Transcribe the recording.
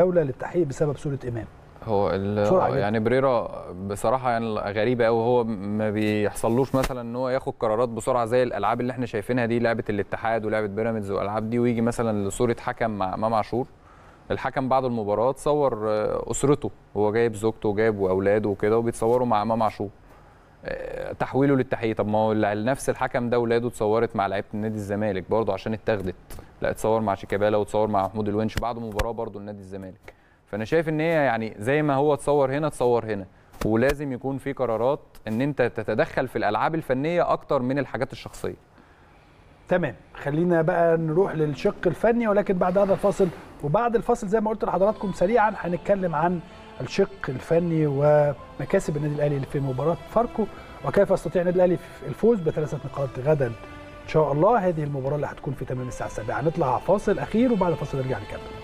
دوله للتحقيق بسبب صورة إمام. هو آه،. يعني بريرا بصراحة يعني غريبة قوي هو ما بيحصلوش مثلا إن هو ياخد قرارات بسرعة زي الألعاب اللي إحنا شايفينها دي لعبة الاتحاد ولعبة بيراميدز والألعاب دي ويجي مثلا لصورة حكم مع إمام عاشور. الحكم بعد المباراة تصور آه، أسرته. هو جايب زوجته وجايب وأولاده وكده وبيتصوروا مع إمام عاشور. تحويله للتحقيق. طب ما هو نفس الحكم ده اولاده اتصورت مع لعيبة نادي الزمالك برضه عشان اتاخدت. لا اتصور مع شيكابالا واتصور مع محمود الونش بعد مباراة برضه لنادي الزمالك. فأنا شايف إن هي يعني زي ما هو اتصور هنا اتصور هنا. ولازم يكون في قرارات إن أنت تتدخل في الألعاب الفنية أكتر من الحاجات الشخصية. تمام. خلينا بقى نروح للشق الفني ولكن بعد هذا الفاصل وبعد الفاصل زي ما قلت لحضراتكم سريعا هنتكلم عن الشق الفني ومكاسب النادي الأهلي في مباراة فاركو وكيف يستطيع النادي الأهلي الفوز بثلاثة نقاط غدا؟ إن شاء الله هذه المباراة اللي هتكون في تمام الساعة 7 هنطلع فاصل أخير وبعد الفاصل نرجع نكمل.